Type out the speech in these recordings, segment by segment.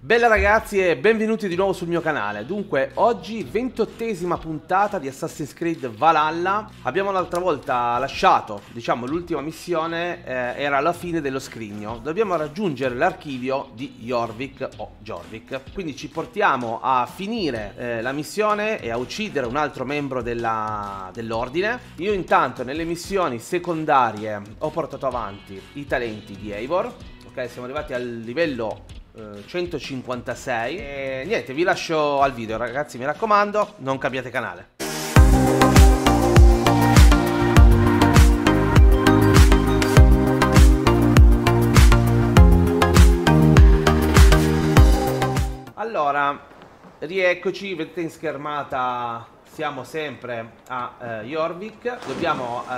Bella ragazzi e benvenuti di nuovo sul mio canale. Dunque oggi ventottesima puntata di Assassin's Creed Valhalla. Abbiamo l'altra volta lasciato, diciamo l'ultima missione eh, era la fine dello scrigno. Dobbiamo raggiungere l'archivio di Jorvik o Jorvik. Quindi ci portiamo a finire eh, la missione e a uccidere un altro membro dell'ordine. Io intanto nelle missioni secondarie ho portato avanti i talenti di Eivor Ok? Siamo arrivati al livello 156 e niente vi lascio al video ragazzi mi raccomando non cambiate canale. Allora rieccoci vedete in schermata siamo sempre a eh, Jorvik. Dobbiamo eh,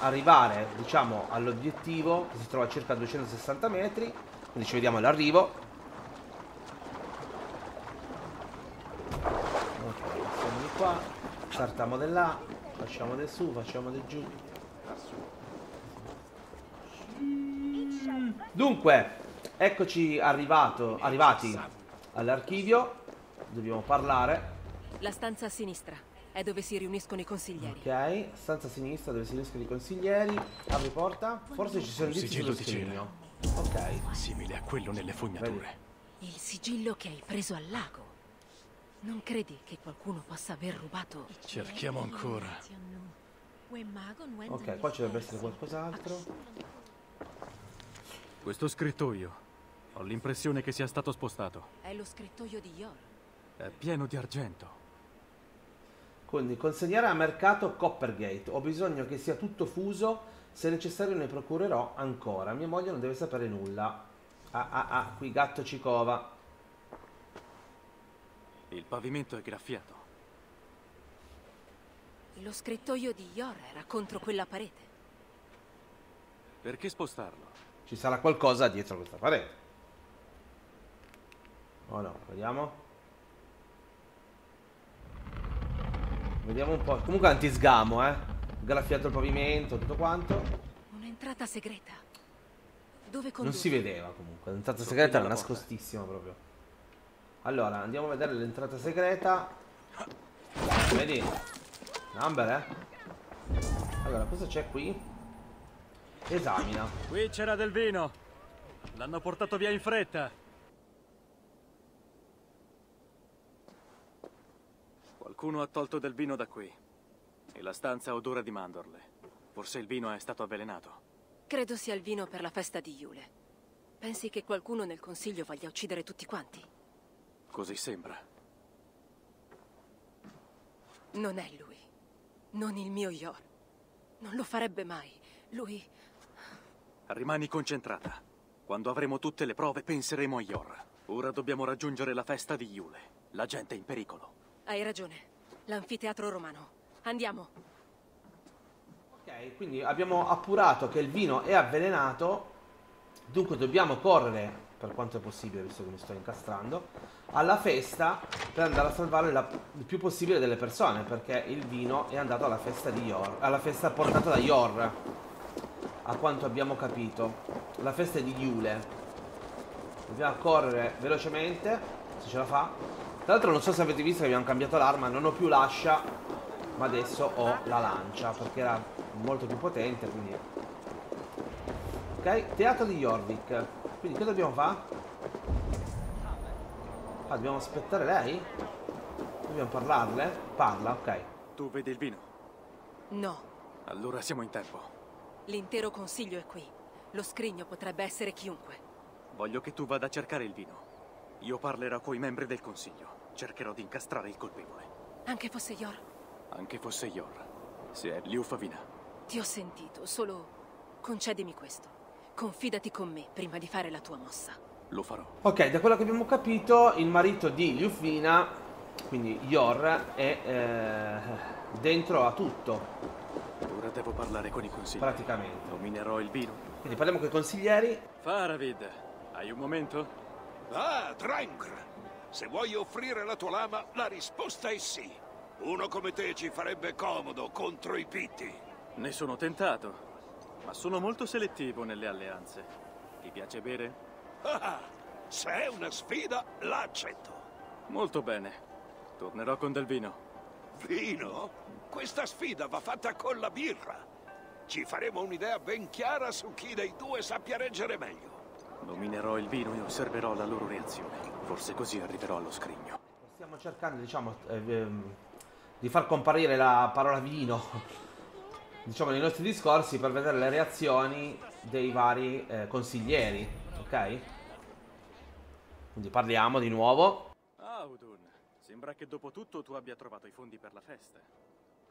arrivare diciamo all'obiettivo che si trova a circa 260 metri. Quindi ci vediamo all'arrivo ok passiamo di qua. Saltiamo di là facciamo del su facciamo del giù. Dunque eccoci arrivato, arrivati all'archivio. Dobbiamo parlare. La stanza a sinistra è dove si riuniscono i consiglieri. Ok stanza a sinistra dove si riuniscono i consiglieri. Apri porta. Forse ci sono indizi sullo scrigno Ok. Simile a quello nelle fognature. Il sigillo che hai preso al lago. Non credi che qualcuno possa aver rubato? Cerchiamo ancora. Ok, qua ci dovrebbe essere qualcos'altro. Questo scrittoio. Ho l'impressione che sia stato spostato. È lo scrittoio di Yor. È pieno di argento. Quindi consegnare a mercato Coppergate. Ho bisogno che sia tutto fuso se necessario ne procurerò ancora. Mia moglie non deve sapere nulla. Ah ah ah, qui gatto ci cova. Il pavimento è graffiato. Lo scrittoio di Yor era contro quella parete. Perché spostarlo? Ci sarà qualcosa dietro questa parete. Oh no, vediamo. Vediamo un po'. Comunque anti-sgamo, eh graffiato il pavimento, tutto quanto. Un'entrata segreta. Dove conduce? Non si vedeva comunque, l'entrata segreta era nascostissima proprio. Allora, andiamo a vedere l'entrata segreta. Vedi? Number, eh? Allora, cosa c'è qui? Esamina. Qui c'era del vino. L'hanno portato via in fretta. Qualcuno ha tolto del vino da qui. E la stanza odora di mandorle. Forse il vino è stato avvelenato. Credo sia il vino per la festa di Yule. Pensi che qualcuno nel consiglio voglia uccidere tutti quanti? Così sembra. Non è lui. Non il mio Yor. Non lo farebbe mai. Lui... Rimani concentrata. Quando avremo tutte le prove penseremo a Yor. Ora dobbiamo raggiungere la festa di Yule. La gente è in pericolo. Hai ragione. L'anfiteatro romano. Andiamo. Ok, quindi abbiamo appurato che il vino è avvelenato. Dunque dobbiamo correre, per quanto è possibile, visto che mi sto incastrando, alla festa per andare a salvare la, il più possibile delle persone, perché il vino è andato alla festa di Yor, alla festa portata da Yor, a quanto abbiamo capito. La festa è di Yule. Dobbiamo correre velocemente, se ce la fa. Tra l'altro non so se avete visto che abbiamo cambiato l'arma, non ho più l'ascia, ma adesso ho la lancia perché era molto più potente quindi ok teatro di Jorvik quindi che dobbiamo fare? Ah dobbiamo aspettare lei? dobbiamo parlarle? parla ok tu vedi il vino? no allora siamo in tempo l'intero consiglio è qui lo scrigno potrebbe essere chiunque voglio che tu vada a cercare il vino io parlerò coi membri del consiglio cercherò di incastrare il colpevole anche fosse Yor anche fosse Yor. Se è Liu Favina. Ti ho sentito, solo concedimi questo. Confidati con me prima di fare la tua mossa. Lo farò. Ok, da quello che abbiamo capito, il marito di Liufina, quindi Yor, è eh, dentro a tutto. Ora devo parlare con i consiglieri. Praticamente. Nominerò il vino. Quindi parliamo con i consiglieri. Faravid, hai un momento? Ah, Drangr. Se vuoi offrire la tua lama, la risposta è sì. Uno come te ci farebbe comodo contro i pitti. Ne sono tentato, ma sono molto selettivo nelle alleanze. Ti piace bere? Ah, Se è una sfida, l'accetto. Molto bene. Tornerò con del vino. Vino? Questa sfida va fatta con la birra. Ci faremo un'idea ben chiara su chi dei due sappia reggere meglio. Nominerò il vino e osserverò la loro reazione. Forse così arriverò allo scrigno. Stiamo cercando, diciamo, eh, ehm, di far comparire la parola vino, diciamo, nei nostri discorsi per vedere le reazioni dei vari eh, consiglieri, ok? Quindi parliamo di nuovo. Audun, sembra che dopo tutto tu abbia trovato i fondi per la festa.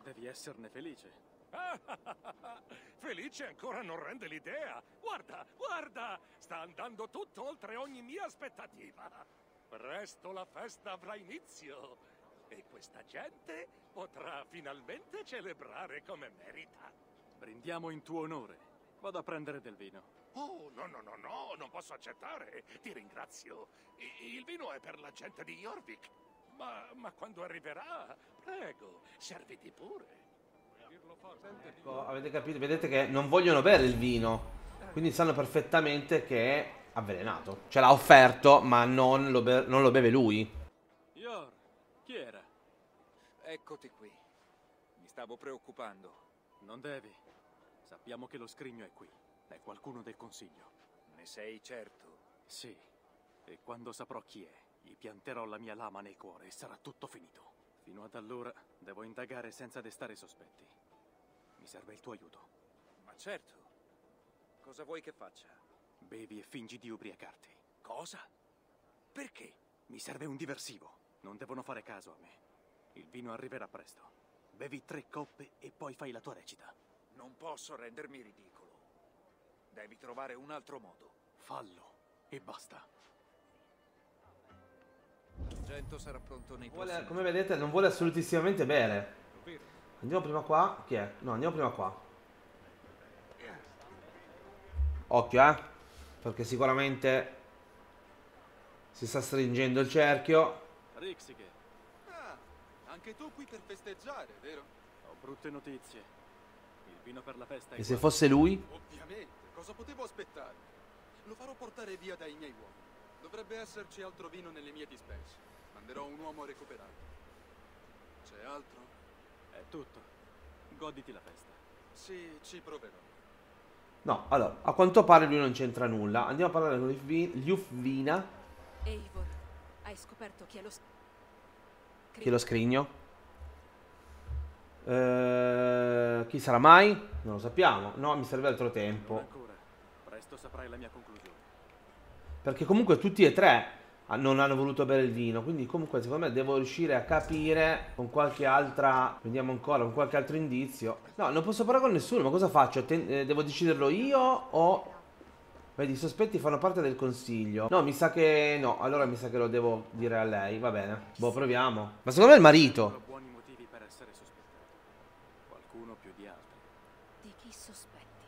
Devi esserne felice. Felice ancora non rende l'idea. Guarda, guarda, sta andando tutto oltre ogni mia aspettativa. Presto la festa avrà inizio e questa gente potrà finalmente celebrare come merita. Brindiamo in tuo onore. Vado a prendere del vino. Oh, no, no, no, no, non posso accettare. Ti ringrazio. I- il vino è per la gente di Jorvik. Ma, ma quando arriverà, prego, serviti pure. Ecco, avete capito? Vedete che non vogliono bere il vino. Quindi sanno perfettamente che è avvelenato. Ce l'ha offerto, ma non lo, non lo beve lui. Yor, chi era? Eccoti qui. Mi stavo preoccupando. Non devi. Sappiamo che lo scrigno è qui. È qualcuno del consiglio. Ne sei certo? Sì. E quando saprò chi è, gli pianterò la mia lama nel cuore e sarà tutto finito. Fino ad allora devo indagare senza destare sospetti. Mi serve il tuo aiuto. Ma certo. Cosa vuoi che faccia? Bevi e fingi di ubriacarti. Cosa? Perché? Mi serve un diversivo. Non devono fare caso a me. Il vino arriverà presto. Bevi tre coppe e poi fai la tua recita. Non posso rendermi ridicolo. Devi trovare un altro modo. Fallo e basta. L'argento sarà pronto nei Vuole- prossimi come vedete, non vuole assolutissimamente bere. Andiamo prima qua. Chi è? No, andiamo prima qua. Occhio, eh. Perché sicuramente si sta stringendo il cerchio. Rixige, Ah, anche tu qui per festeggiare, vero? ho brutte notizie. Il vino per la festa è E se fosse lui? Ovviamente, cosa potevo aspettare? Lo farò portare via dai miei uomini. Dovrebbe esserci altro vino nelle mie dispense. Manderò un uomo a recuperare. C'è altro? È tutto. Goditi la festa. Sì, ci proverò. No, allora, a quanto pare lui non c'entra nulla. Andiamo a parlare con Liufvina. Eivor, hai scoperto chi è lo... Chi è lo scrigno? Eh, chi sarà mai? Non lo sappiamo. No, mi serve altro tempo. ancora. Presto saprai la mia conclusione. Perché comunque tutti e tre non hanno voluto bere il vino. Quindi comunque secondo me devo riuscire a capire con qualche altra... Vediamo ancora, con qualche altro indizio. No, non posso parlare con nessuno. Ma cosa faccio? Ten- eh, devo deciderlo io o... Vedi, i sospetti fanno parte del consiglio. No, mi sa che... No, allora mi sa che lo devo dire a lei. Va bene. Boh, proviamo. Ma secondo me è il marito. Buoni motivi per essere sospettato. Qualcuno più di altri. Di chi sospetti?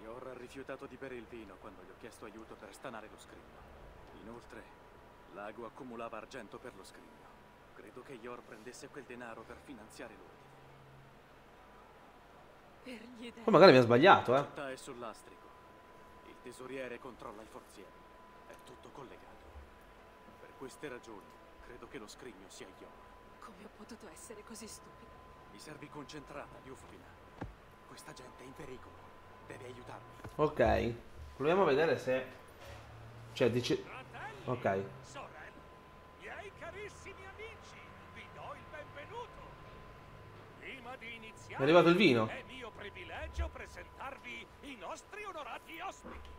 Yor ha rifiutato di bere il vino quando gli ho chiesto aiuto per stanare lo scrigno. Inoltre, l'ago accumulava argento per lo scrigno. Credo che Yor prendesse quel denaro per finanziare l'ordine. Per gli dei... Poi magari mi ha sbagliato, La eh. città è sul lastrico. Il tesoriere controlla i forzieri. È tutto collegato. Per queste ragioni, credo che lo scrigno sia Yor. Come ho potuto essere così stupida? Mi servi concentrata, Liufvina. Questa gente è in pericolo. Devi aiutarmi. Ok. Proviamo a vedere se... Cioè, dice... Ok. sorelle, miei carissimi amici, vi do il benvenuto. Prima di iniziare, È arrivato il vino. È mio privilegio presentarvi i nostri onorati ospiti.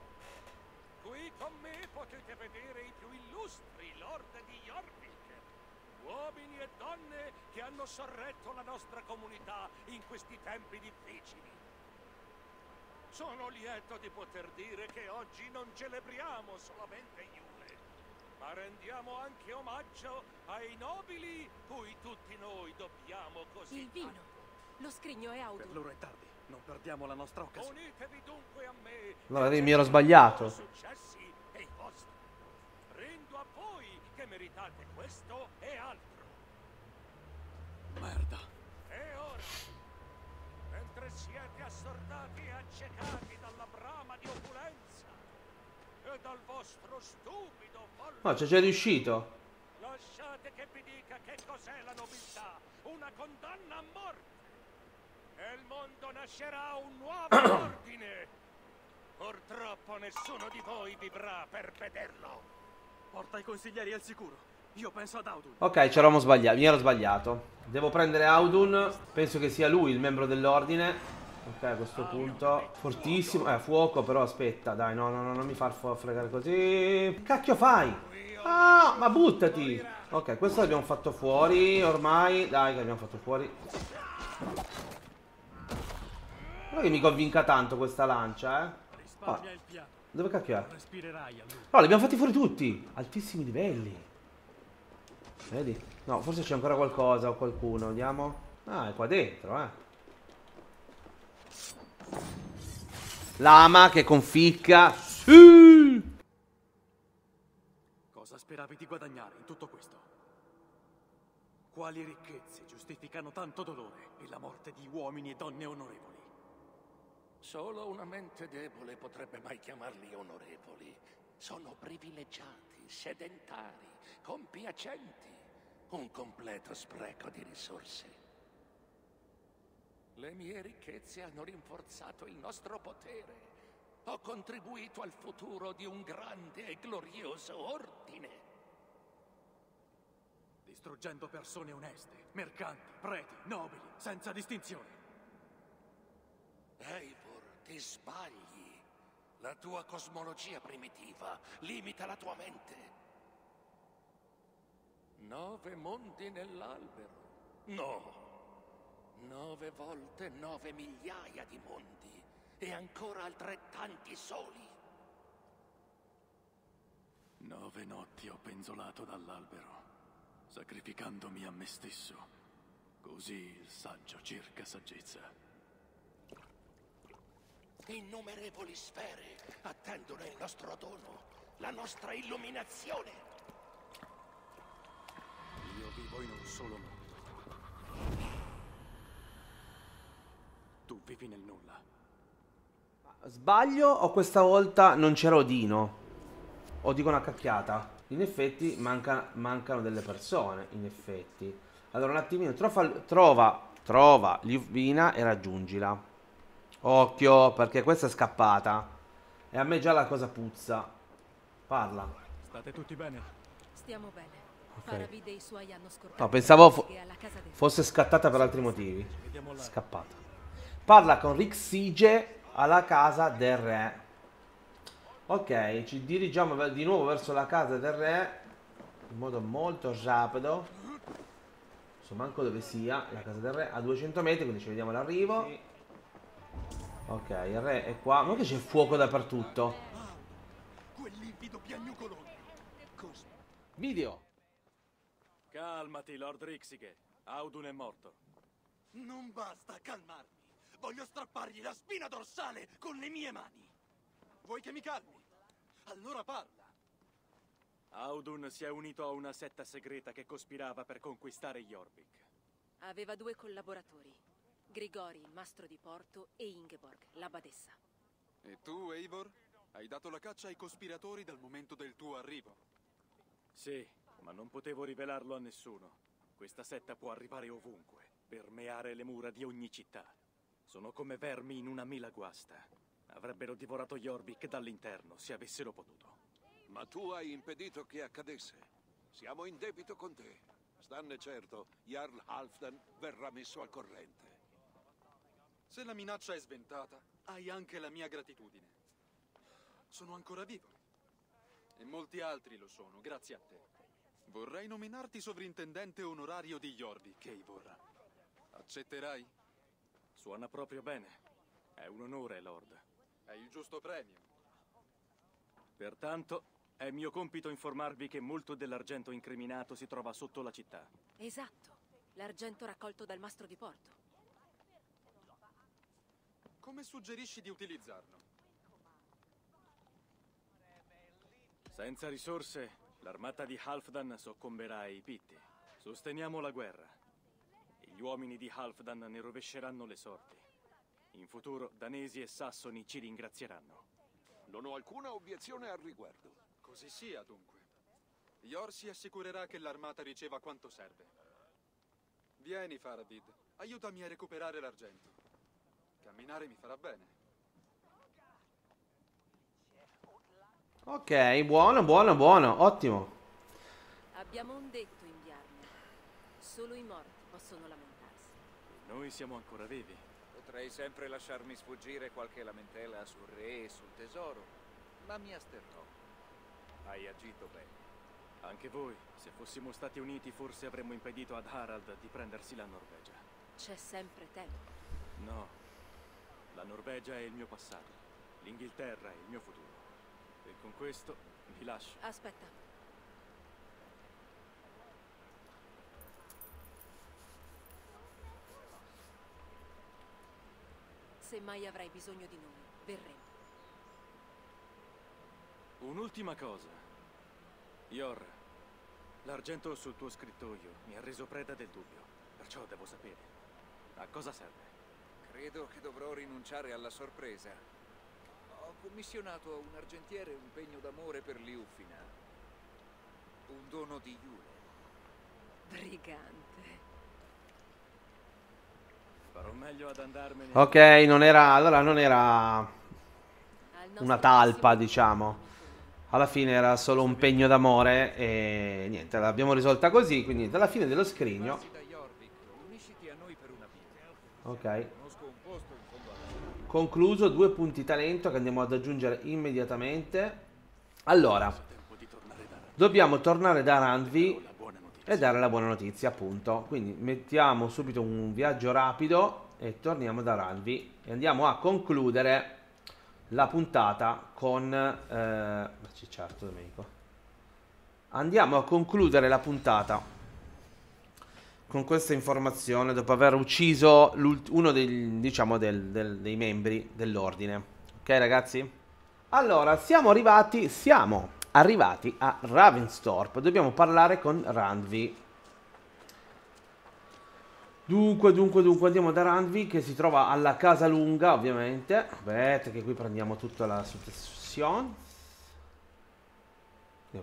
Qui con me potete vedere i più illustri lord di Jorvik. Uomini e donne che hanno sorretto la nostra comunità in questi tempi difficili. Sono lieto di poter dire che oggi non celebriamo solamente Iule, ma rendiamo anche omaggio ai nobili cui tutti noi dobbiamo così Il vino. Lo scrigno è Per Audun. loro è tardi. Non perdiamo la nostra tanto. occasione. Unitevi dunque a me. No, e mi ero sbagliato. successi e i vostri. Rendo a voi che meritate questo e altro. Merda. E ora, mentre siete assordati e accecati dalla brama di opulenza, e dal vostro stupido follo. No, c'è già riuscito. Lasciate che vi dica che cos'è la nobiltà. Una condanna a morte. Nel mondo nascerà un nuovo ordine. Purtroppo nessuno di voi vivrà per vederlo. Porta i consiglieri al sicuro. Io penso ad Audun. Ok, ci eravamo sbagliati, mi ero sbagliato. Devo prendere Audun, penso che sia lui il membro dell'ordine. Ok, a questo punto. Fortissimo. Eh, fuoco, però aspetta, dai, no, no, no, non mi far fregare così. Cacchio fai? Ah, ma buttati. Ok, questo l'abbiamo fatto fuori, ormai. Dai, che l'abbiamo fatto fuori. Non è che mi convinca tanto questa lancia, eh. Risparmia il piano. Dove cacchio è? No, li abbiamo fatti fuori tutti. Altissimi livelli. Vedi? No, forse c'è ancora qualcosa o qualcuno. Vediamo. Ah, è qua dentro, eh. Lama che conficca. Sì! Cosa speravi di guadagnare in tutto questo? Quali ricchezze giustificano tanto dolore e la morte di uomini e donne onorevoli? Solo una mente debole potrebbe mai chiamarli onorevoli. Sono privilegiati, sedentari, compiacenti. Un completo spreco di risorse. Le mie ricchezze hanno rinforzato il nostro potere. Ho contribuito al futuro di un grande e glorioso ordine. Distruggendo persone oneste, mercanti, preti, nobili, senza distinzione. Eivor, ti sbagli. La tua cosmologia primitiva limita la tua mente. Nove mondi nell'albero. No. Nove volte nove migliaia di mondi. E ancora altrettanti soli. Nove notti ho penzolato dall'albero, sacrificandomi a me stesso. Così il saggio cerca saggezza. Innumerevoli sfere attendono il nostro dono, la nostra illuminazione. Io vivo in un solo mondo. Tu vivi nel nulla. Sbaglio o questa volta non c'era Odino? O dico una cacchiata? In effetti manca- mancano delle persone, in effetti. Allora un attimino, trova, trova, trova Liuvina e raggiungila. Occhio, perché questa è scappata. E a me già la cosa puzza. Parla. State tutti bene? Stiamo bene. Ok. Faravide e i suoi hanno scortato No, pensavo fo- fosse scattata per altri motivi. Scappata. Parla con Rick Sige alla casa del re. Ok, ci dirigiamo di nuovo verso la casa del re in modo molto rapido. Non so manco dove sia la casa del re, a 200 metri, quindi ci vediamo l'arrivo. Ok, il re è qua. Ma che c'è fuoco dappertutto? Piagnucolone. Video. Calmati, Lord Rixige. Audun è morto. Non basta calmarmi. Voglio strappargli la spina dorsale con le mie mani. Vuoi che mi calmi? Allora parla. Audun si è unito a una setta segreta che cospirava per conquistare Jorvik. Aveva due collaboratori. Grigori, il mastro di porto, e Ingeborg, la badessa. E tu, Eivor? Hai dato la caccia ai cospiratori dal momento del tuo arrivo. Sì, ma non potevo rivelarlo a nessuno. Questa setta può arrivare ovunque, permeare le mura di ogni città. Sono come vermi in una mela guasta. Avrebbero divorato Jorvik dall'interno se avessero potuto. Ma tu hai impedito che accadesse. Siamo in debito con te. Stanne certo, Jarl Halfdan verrà messo al corrente. Se la minaccia è sventata, hai anche la mia gratitudine. Sono ancora vivo. E molti altri lo sono, grazie a te. Vorrei nominarti sovrintendente onorario di Jorvik, Eivor. Accetterai? Suona proprio bene. È un onore, Lord. È il giusto premio. Pertanto, è mio compito informarvi che molto dell'argento incriminato si trova sotto la città. Esatto. L'argento raccolto dal mastro di porto. Come suggerisci di utilizzarlo? Senza risorse, l'armata di Halfdan soccomberà ai pitti. Sosteniamo la guerra. E gli uomini di Halfdan ne rovesceranno le sorti. In futuro, danesi e sassoni ci ringrazieranno. Non ho alcuna obiezione al riguardo. Così sia, dunque. Yor si assicurerà che l'armata riceva quanto serve. Vieni, Faravid. Aiutami a recuperare l'argento. Camminare mi farà bene. Ok, buono, buono, buono, ottimo. Abbiamo un detto in Bjarne. Solo i morti possono lamentarsi. Noi siamo ancora vivi. Potrei sempre lasciarmi sfuggire qualche lamentela sul re e sul tesoro, ma mi asterrò. Hai agito bene. Anche voi, se fossimo stati uniti, forse avremmo impedito ad Harald di prendersi la Norvegia. C'è sempre tempo. No. La Norvegia è il mio passato. L'Inghilterra è il mio futuro. E con questo vi lascio. Aspetta. Se mai avrai bisogno di noi, verremo. Un'ultima cosa. Yor, l'argento sul tuo scrittoio mi ha reso preda del dubbio. Perciò devo sapere. A cosa serve? Credo che dovrò rinunciare alla sorpresa. Ho commissionato a un argentiere un pegno d'amore per Liufina. Un dono di Yule. Brigante. Farò meglio ad andarmene. Ok, non era... Allora non era una talpa, diciamo. Alla fine era solo un pegno d'amore e niente, l'abbiamo risolta così, quindi alla fine dello scrigno... Passi Concluso, due punti talento che andiamo ad aggiungere immediatamente. Allora, dobbiamo tornare da Randvi e dare la buona notizia, appunto. Quindi mettiamo subito un viaggio rapido e torniamo da Randvi e andiamo a concludere la puntata con... Eh, certo, Domenico. Andiamo a concludere la puntata con questa informazione dopo aver ucciso uno dei, diciamo, del- del- dei membri dell'ordine. Ok ragazzi? Allora, siamo arrivati, siamo arrivati a Ravenstorp. Dobbiamo parlare con Randvi. Dunque, dunque, dunque, andiamo da Randvi che si trova alla Casa Lunga, ovviamente. Aspetta che qui prendiamo tutta la successione.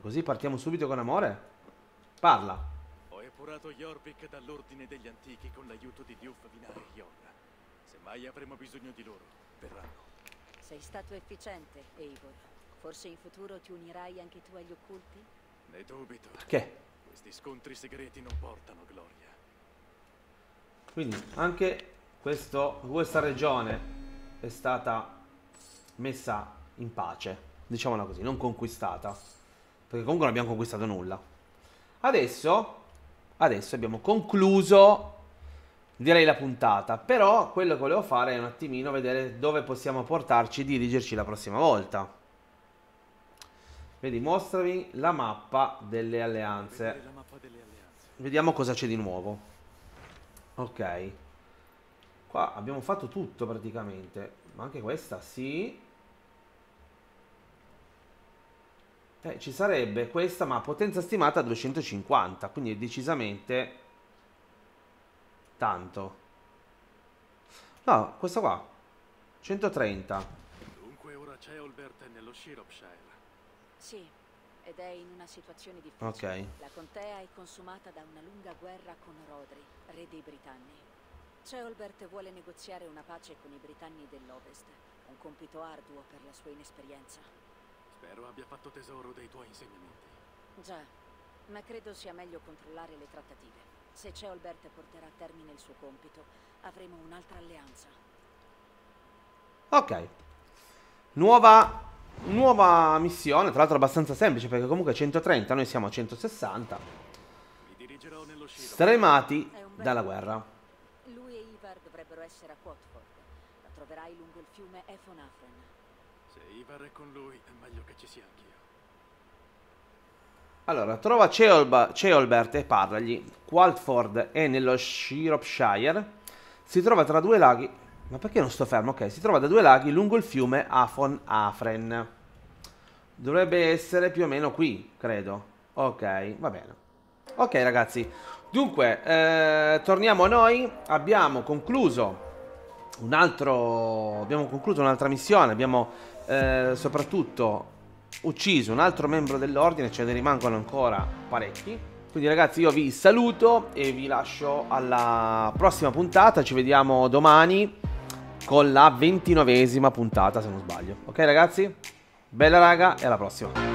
Così partiamo subito con amore. Parla. Ho epurato Jorvik dall'ordine degli antichi con l'aiuto di Diuf Vinar e Yor. Se mai avremo bisogno di loro, verranno. Sei stato efficiente, Eivor. Forse in futuro ti unirai anche tu agli occulti? Ne dubito. Perché? Questi scontri segreti non portano gloria. Quindi anche questo, questa regione è stata messa in pace, diciamola così, non conquistata. Perché comunque non abbiamo conquistato nulla. Adesso, adesso abbiamo concluso, direi, la puntata. Però quello che volevo fare è un attimino vedere dove possiamo portarci e dirigerci la prossima volta. Vedi, mostrami la mappa delle alleanze. Mappa delle alleanze. Vediamo cosa c'è di nuovo. Ok. Qua abbiamo fatto tutto praticamente. Ma anche questa, sì. Eh, ci sarebbe questa, ma potenza stimata 250. Quindi è decisamente tanto. No, questa qua. 130. Dunque ora c'è Olbert nello Shropshire. Sì, ed è in una situazione difficile. Ok. La contea è consumata da una lunga guerra con Rodri, re dei Britanni. Ceolbert vuole negoziare una pace con i Britanni dell'Ovest, un compito arduo per la sua inesperienza. Spero abbia fatto tesoro dei tuoi insegnamenti. Già, ma credo sia meglio controllare le trattative. Se Ceolbert porterà a termine il suo compito, avremo un'altra alleanza. Ok. Nuova, nuova missione, tra l'altro abbastanza semplice perché comunque 130, noi siamo a 160. Mi dirigerò nello Shropshire. Stremati dalla guerra. Lui e Ivar dovrebbero essere a Quatford. La troverai lungo il fiume Efonafren. Ivar è con lui, è meglio che ci sia anch'io. Allora, trova Ceolbert e parlagli. Qualford è nello Shropshire. Si trova tra due laghi. Ma perché non sto fermo? Ok, si trova da due laghi lungo il fiume Afon Afren. Dovrebbe essere più o meno qui, credo. Ok, va bene. Ok, ragazzi. Dunque, eh, torniamo a noi. Abbiamo concluso un altro abbiamo concluso un'altra missione, abbiamo eh, soprattutto ucciso un altro membro dell'ordine, ce ne rimangono ancora parecchi. Quindi ragazzi io vi saluto e vi lascio alla prossima puntata, ci vediamo domani con la ventinovesima puntata se non sbaglio. Ok ragazzi? Bella raga e alla prossima.